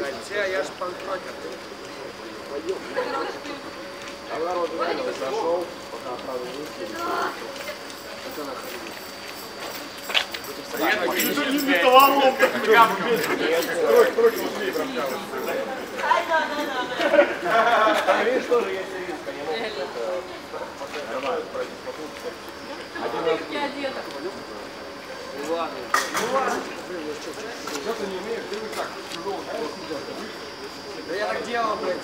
Хотя я ж панкрокер. А народ зашел, пока правда выйти. Это нахрен. Я не металлолом, как мы там. Стройки, стройки, стройки тоже есть риска, не могут это нормально по кругу. Я одета. Ну ладно. Что ты не умеешь, ты так, чужого Да я так делал, блядь.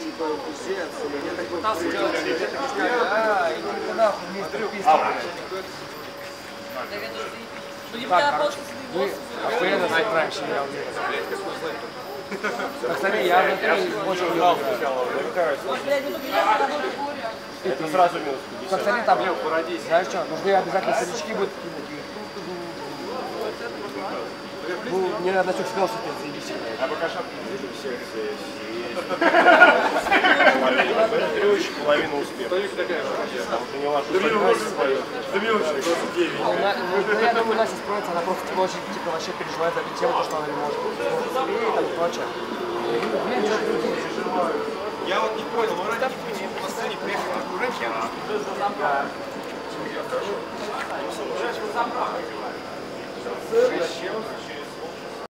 Типа, пиздец. Я так пытался делать, мне так и сказали, а, иди ты нахуй, мистер. Ну, не когда просто Вы охуенно сыграете, я уверен. Пацаны, я внутри очень люблю. Это сразу минус 50. Пацаны, там, знаешь что, нужны обязательно старички будут. Ну, мне надо насчет спел, что ты заебись. А пока шапки не вижу, все, все, все. Трюч, половина успеха. Там уже не ваша свою. Ну, на- ну, ну, я думаю, Настя справится, она просто типа, очень типа, вообще переживает за эту тему, то, что она не может. И там прочее. Я вот не понял, ну ради не по сцене приехал окружать я Да.